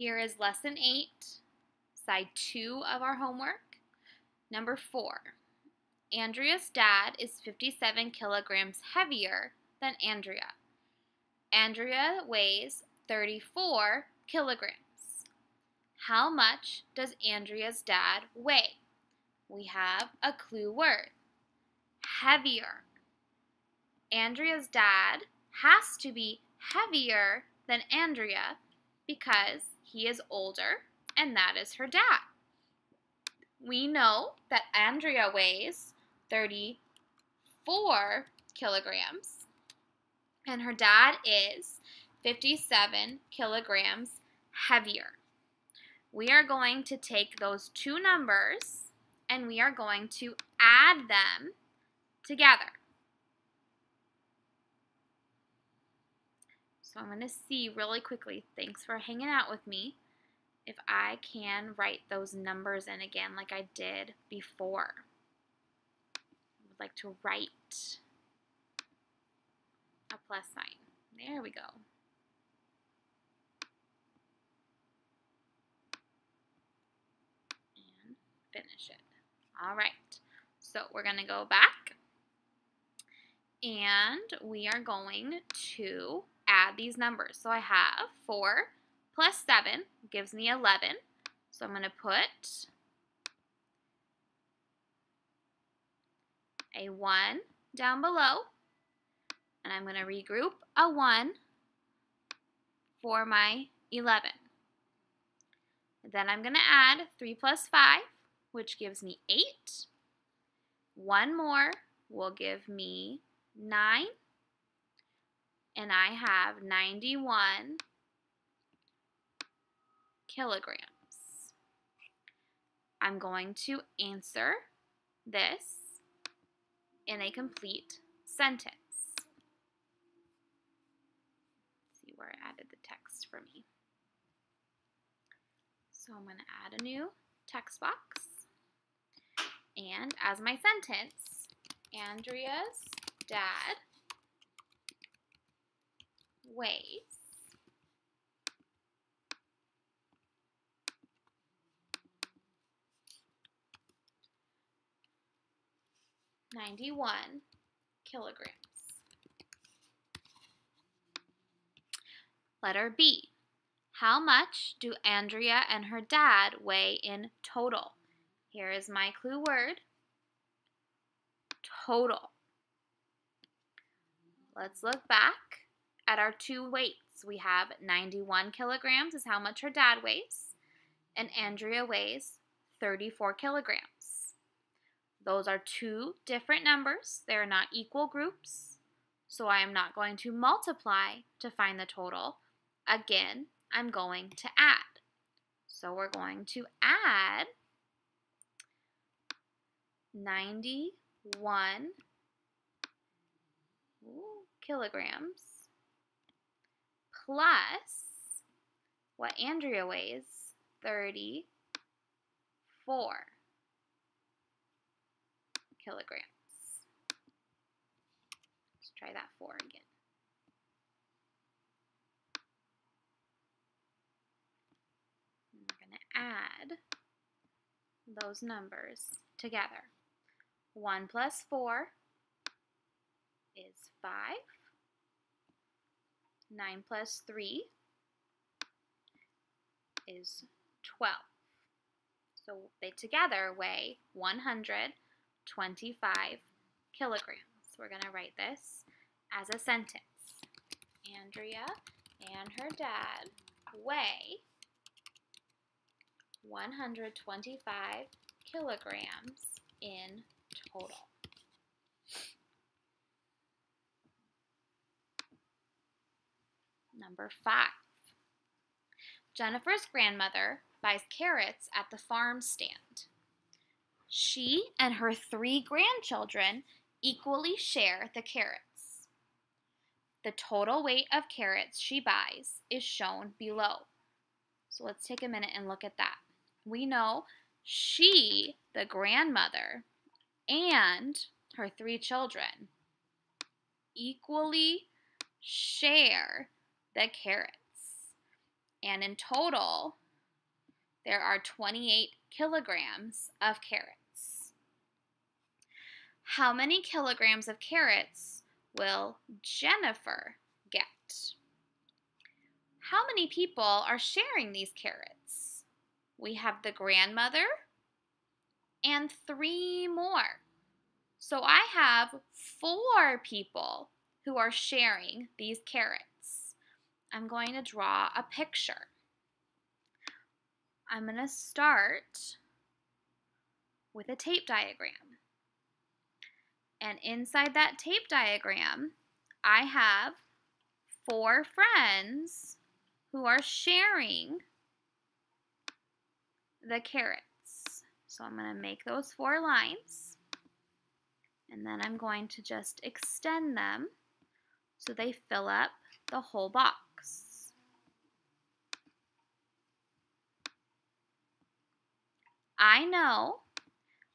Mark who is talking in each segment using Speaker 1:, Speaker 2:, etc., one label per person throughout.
Speaker 1: Here is lesson 8, side 2 of our homework. Number 4. Andrea's dad is 57 kilograms heavier than Andrea. Andrea weighs 34 kilograms. How much does Andrea's dad weigh? We have a clue word. Heavier. Andrea's dad has to be heavier than Andrea because he is older and that is her dad. We know that Andrea weighs 34 kilograms and her dad is 57 kilograms heavier. We are going to take those two numbers and we are going to add them together. So I'm going to see really quickly, thanks for hanging out with me, if I can write those numbers in again like I did before. I would like to write a plus sign. There we go. And finish it. All right, so we're going to go back and we are going to add these numbers. So I have 4 plus 7 gives me 11. So I'm going to put a 1 down below. And I'm going to regroup a 1 for my 11. Then I'm going to add 3 plus 5, which gives me 8. One more will give me 9 and I have 91 kilograms. I'm going to answer this in a complete sentence. Let's see where I added the text for me. So I'm going to add a new text box. And as my sentence, Andrea's dad weighs Ninety-one kilograms. Letter B. How much do Andrea and her dad weigh in total? Here is my clue word. Total. Let's look back at our two weights. We have 91 kilograms is how much her dad weighs, and Andrea weighs 34 kilograms. Those are two different numbers. They are not equal groups, so I am not going to multiply to find the total. Again, I'm going to add. So we're going to add 91 kilograms plus what Andrea weighs, 34 kilograms. Let's try that 4 again. We're going to add those numbers together. 1 plus 4 is 5. 9 plus 3 is 12. So they together weigh 125 kilograms. We're going to write this as a sentence. Andrea and her dad weigh 125 kilograms in total. Number five. Jennifer's grandmother buys carrots at the farm stand. She and her three grandchildren equally share the carrots. The total weight of carrots she buys is shown below. So let's take a minute and look at that. We know she, the grandmother, and her three children equally share the carrots. And in total, there are 28 kilograms of carrots. How many kilograms of carrots will Jennifer get? How many people are sharing these carrots? We have the grandmother and three more. So I have four people who are sharing these carrots. I'm going to draw a picture. I'm going to start with a tape diagram. And inside that tape diagram, I have four friends who are sharing the carrots. So I'm going to make those four lines. And then I'm going to just extend them so they fill up the whole box. I know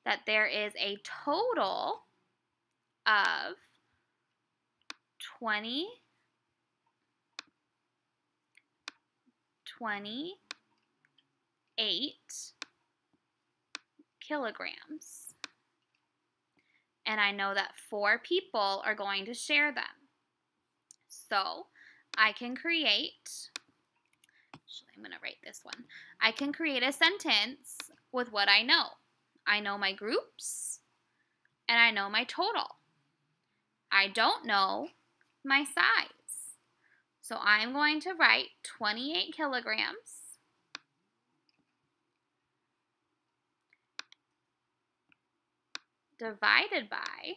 Speaker 1: that there is a total of 20, 28 kilograms. And I know that four people are going to share them. So I can create, actually, I'm going to write this one. I can create a sentence with what I know. I know my groups and I know my total. I don't know my size. So I'm going to write 28 kilograms divided by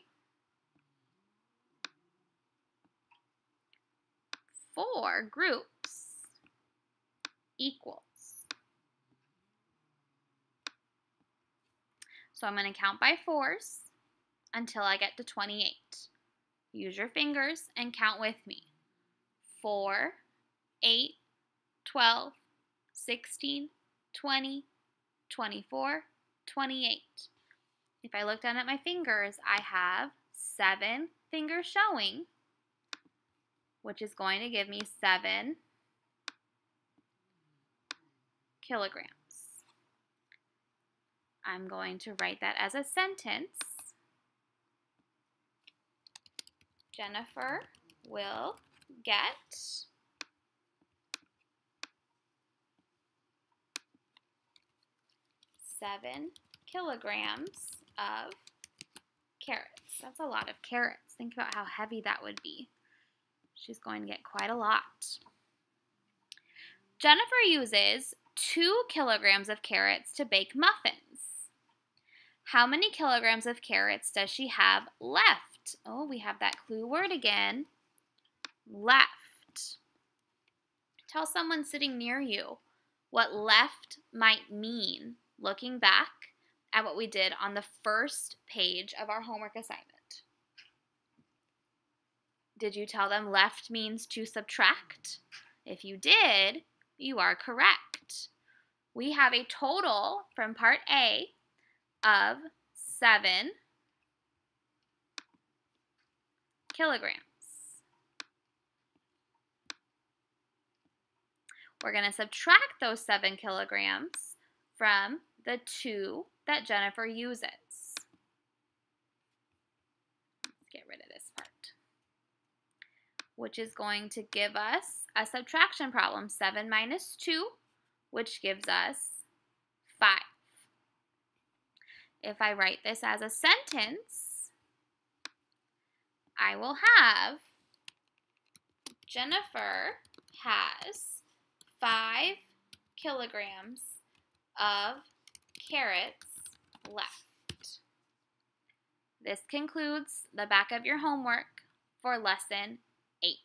Speaker 1: 4 groups equals. So I'm going to count by fours until I get to 28. Use your fingers and count with me. 4, 8, 12, 16, 20, 24, 28. If I look down at my fingers, I have 7 fingers showing which is going to give me 7 kilograms. I'm going to write that as a sentence. Jennifer will get seven kilograms of carrots. That's a lot of carrots. Think about how heavy that would be. She's going to get quite a lot. Jennifer uses two kilograms of carrots to bake muffins. How many kilograms of carrots does she have left? Oh, we have that clue word again. Left. Tell someone sitting near you what left might mean looking back at what we did on the first page of our homework assignment. Did you tell them left means to subtract? If you did, you are correct. We have a total from part A of 7 kilograms. We're going to subtract those 7 kilograms from the 2 that Jennifer uses. Let's get rid of this part which is going to give us a subtraction problem, 7 minus 2, which gives us 5. If I write this as a sentence, I will have Jennifer has 5 kilograms of carrots left. This concludes the back of your homework for lesson eight.